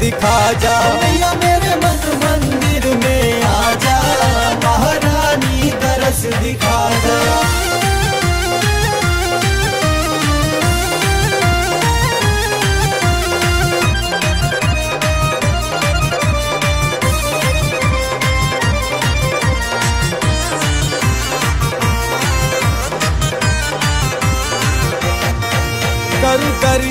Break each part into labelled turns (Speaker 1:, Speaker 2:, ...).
Speaker 1: दिखा जा मैया मेरे मन मंदिर में आ जा महारानी तरस दिखा जा करु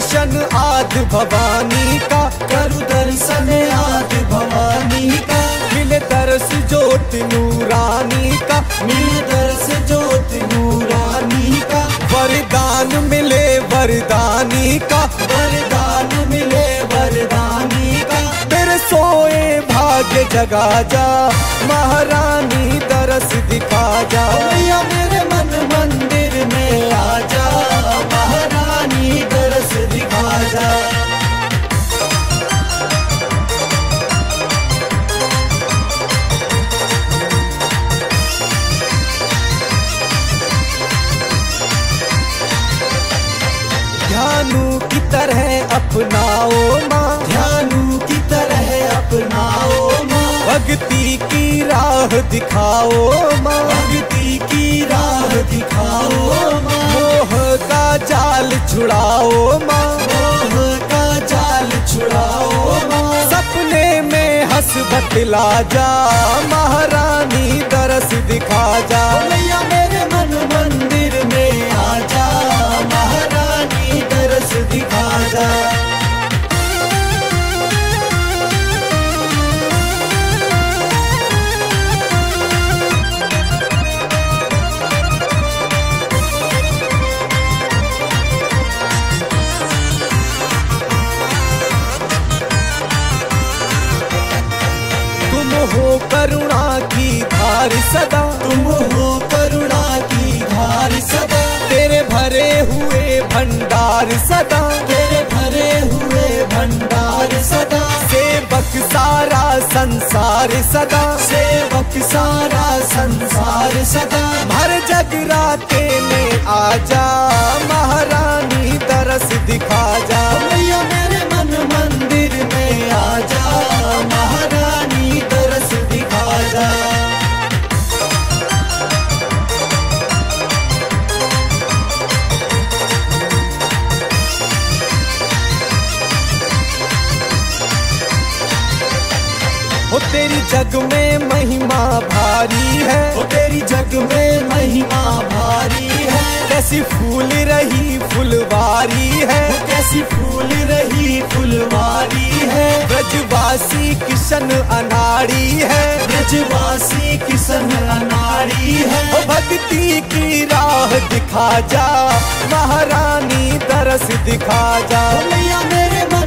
Speaker 1: दर्शन आद भवानी का, करु दर्शन आद भवानी का। मिले दर्श ज्योत नूरानी का, मिले दर्श ज्योत नूरानी का। वरदान मिले वरदानी का, वरदान मिले वरदानी का। तेरे सोए भाग्य जगा जा, महारानी दरस दिखा जा। मेरे मन मंदिर ध्यानु की तरह अपनाओ माँ। ध्यानु की तरह अपनाओ माँ। भक्ति की राह दिखाओ माँ। भक्ति की राह दिखाओ माँ। का जाल छुड़ाओ माँ। का जाल छुड़ाओ माँ सपने में हंस बतला जा महारानी दरस दिखा जा मैया मेरे मन मंदिर में आ जा महारानी दरस दिखा जा करुणा की धार सदा। तुम हो करुणा की धार सदा। तेरे भरे हुए भंडार सदा। तेरे भरे हुए भंडार सदा। सेवक सारा संसार सदा। सेवक सारा संसार सदा। भर जगराते में आजा। महारानी तरस दिखा जा। मैया मेरे मन मंदिर में आजा। महारानी तेरी जग में महिमा भारी है। हो तेरी जग में महिमा भारी है। कैसी फूल रही फुलवारी है। कैसी फूल रही फुलवारी है। ब्रजवासी किशन अनाड़ी है। ब्रजवासी किशन अनाड़ी है। हो भक्ति की राह दिखा जा। महारानी तरस दिखा जा। मैया मेरे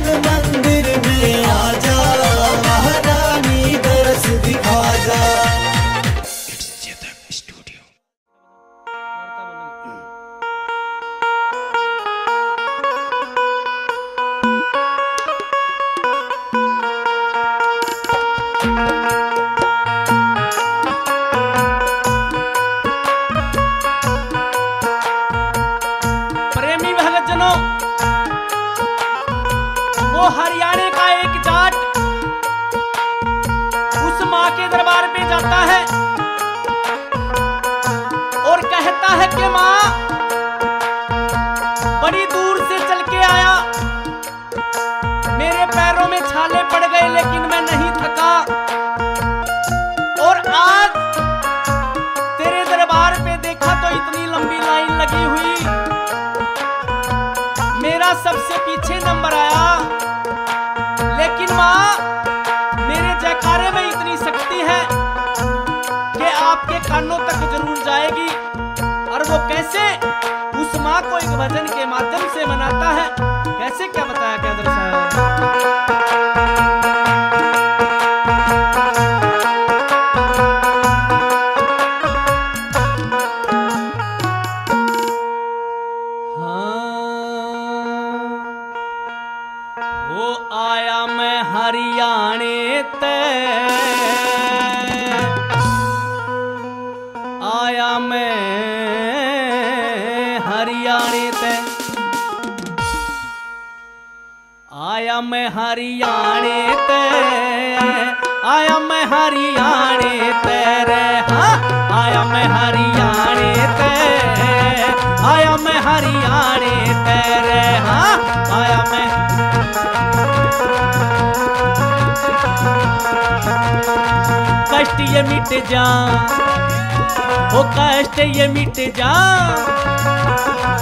Speaker 2: आया मैं हरियाणे ते। आया मैं हरियाणे ते। आया मैं हरियाणे तेरे हाँ। आया मैं हरियाणे ते। आया मैं हरियाणे तेरे हाँ। आया मैं कष्ट ये मिट जा ओ कष्ट ये मिट जा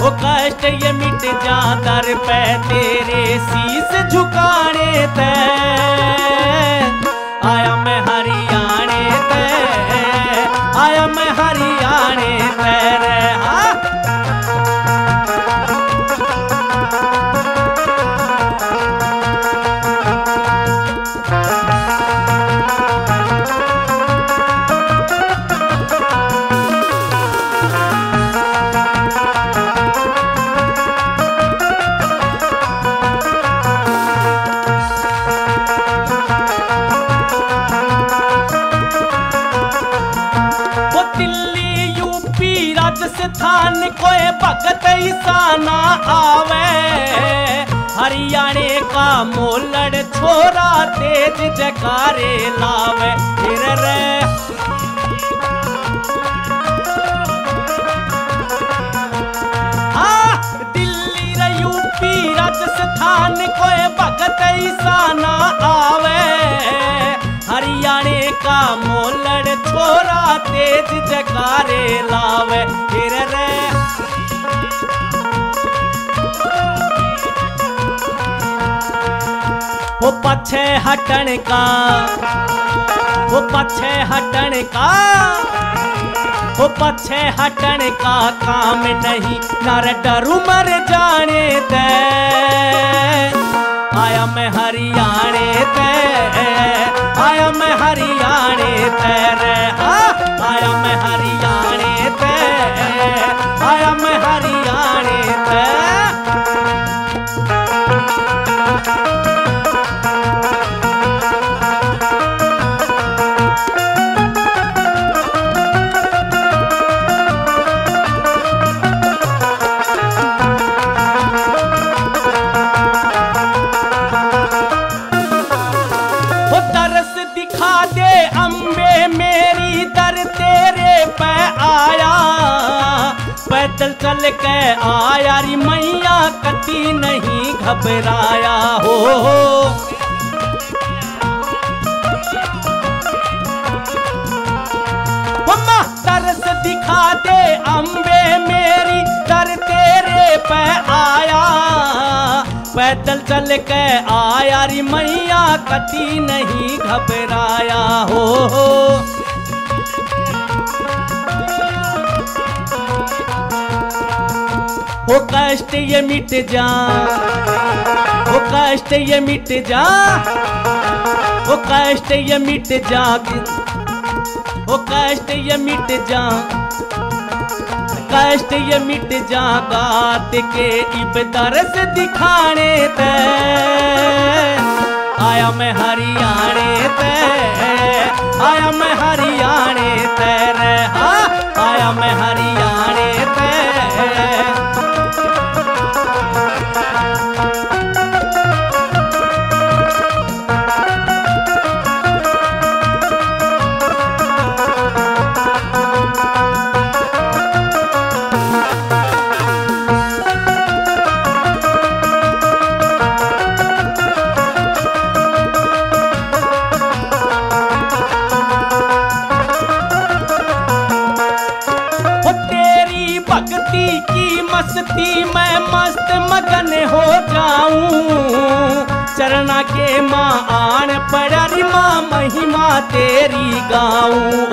Speaker 2: ओ कष्ट ये मिट जा दर पे तेरे शीस झुकाने ते। आया मैं हरियाणे भगत आवे। हरियाणे का मोलड़ छोरा तेज जकारे लावे। फिर रे। दिल्ली रे यूपी राजस्थान कोई भगत ईसाना आवे। हरियाणे का मोलड़ छोरा तेज जकारे लावे। फिर रे। वो पछे हटन का। वो पछे हटन का। वो पछे हटन का काम नहीं। नर डरू मर जाने दे। आया मैं हरियाणे ते आया मैं हरियाणे ते रे। हाँ आया मैं हरियाणे घबराया हो। तरस दिखा दे अम्बे मेरी दर तेरे पे आया। पैदल चल के आया री मैया कति नहीं घबराया हो, हो। वो कष्ट ये मिट जा। वो कष्ट ये मिट जा। वो कष्ट ये मिट जा वो कष्ट ये मिट जा। कष्ट ये मिट जा बात के इब दरस दिखाने ते आया मैं हरियाणे ते आया मैं हरियाणे ते हाँ आया मैं हरियाणे आन पड़री माँ महिमा तेरी गाऊं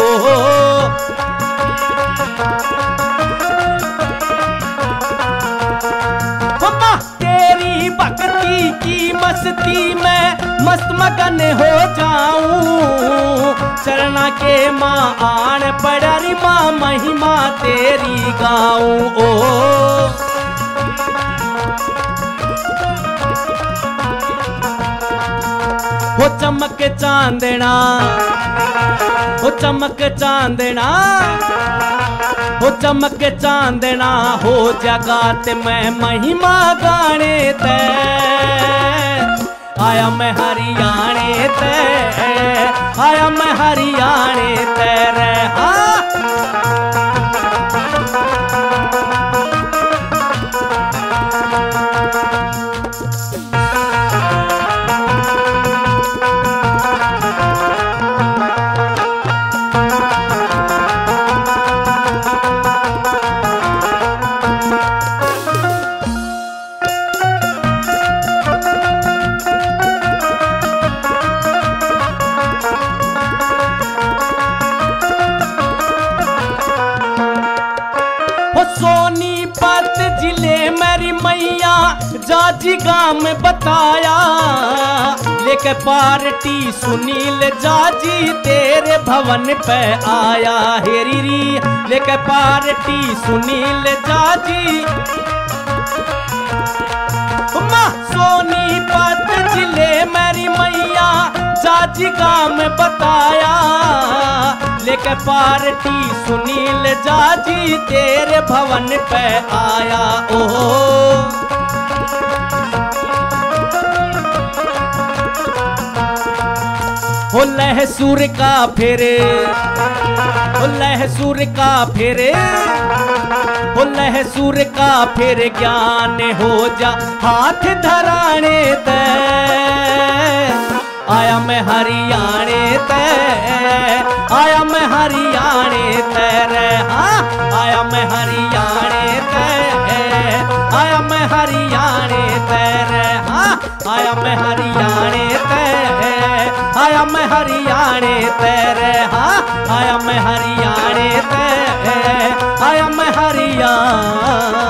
Speaker 2: तेरी भक्ति की मस्ती में मस्त मगन हो जाऊँ। चरणा के माँ आन पड़री माँ महिमा तेरी गाऊं ओ चमक चांदना वो चमक चांदना हो चमक चांदना, हो जगात मैं महिमा गाने ते, आया मैं हरियाणे ते, आया मैं हरियाणे तेरे हाँ जाजी गाँव में बताया, लेके पार्टी सुनील जाजी, तेरे भवन पे आया हेरी री। लेके पार्टी सुनील जाजी। सोनीपत ज़िले मेरी मैया, जाजी गाँव में बताया, लेके पार्टी सुनील जाजी, तेरे भवन पे आया ओ हो लहसुर का फेरे, हो लहसुर का फेरे, हो लहसुर का फिर ज्ञान हो जा, हाथ धराने ते। आया मैं हरियाणे ते, आया मैं हरियाणे तेरे हाँ आया मैं हरियाणे ते, आया मैं हरियाणे तेरे हाँ आया मैं हरियाणे ते मैं हरियाणे तेरे हाँ? आया मैं हरियाणे तेरे आया मैं हरियाणा।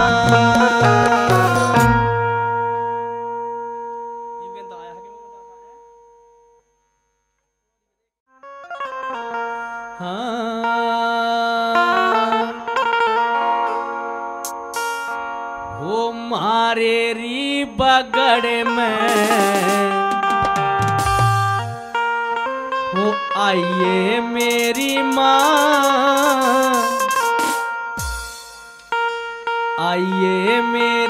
Speaker 2: आइए मेरी माँ। आइए मेरी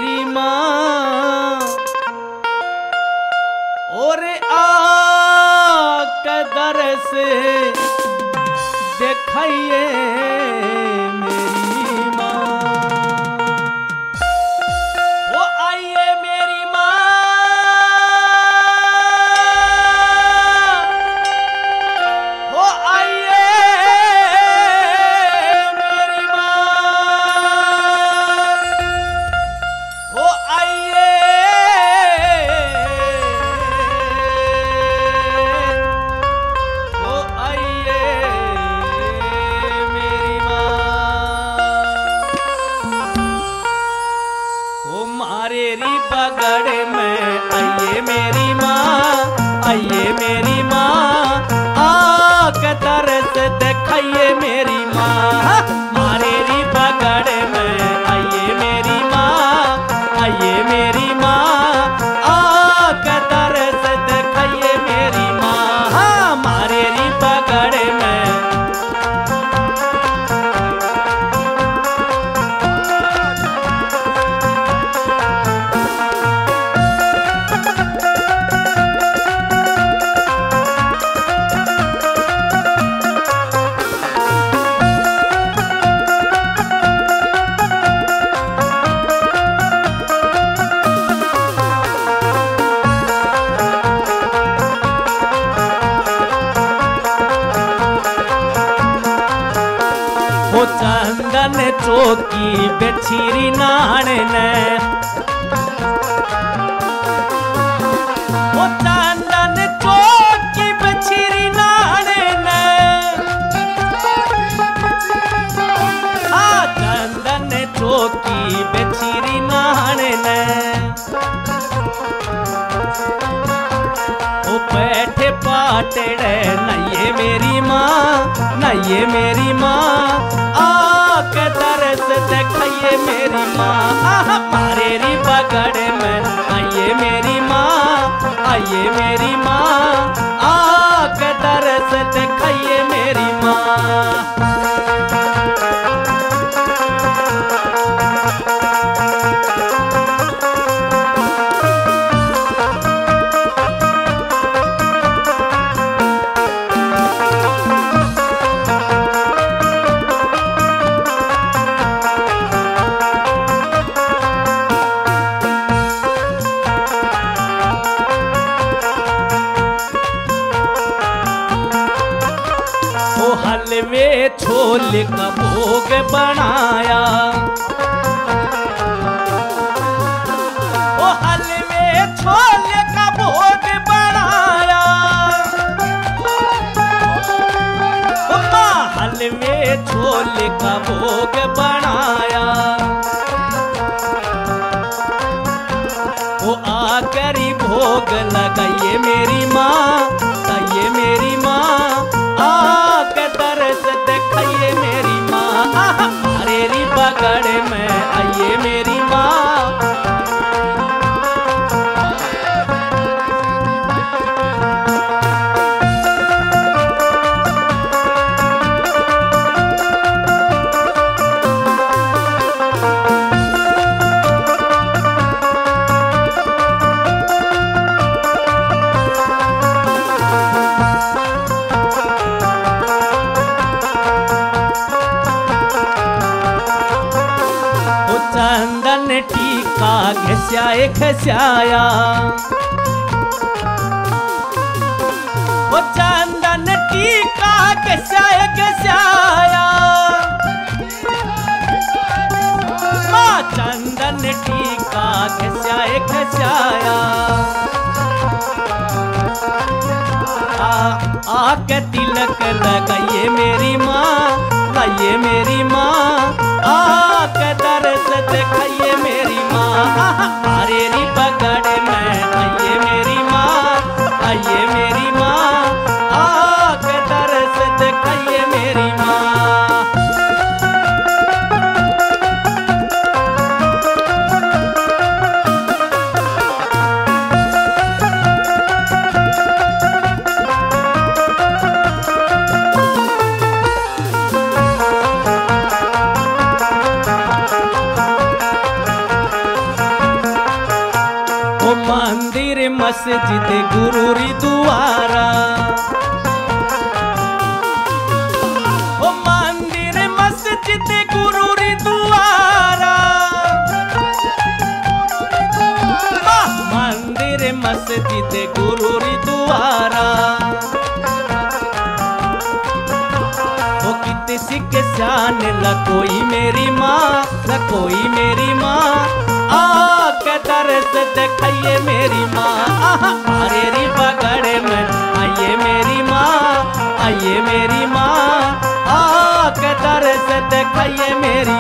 Speaker 2: माँ चंदन टीका घस्याया आ, आके तिलक लगाइए मेरी माँ लाइए मेरी माँ। आके दर्श दिखाइए मेरी माँ। अरे री शान न कोई मेरी माँ, न कोई मेरी माँ। आके तरस दिखाइए मेरी माँ। मेरी पकड़ में, आइए मेरी माँ, आइए मेरी माँ। आके तरस दिखाइए मेरी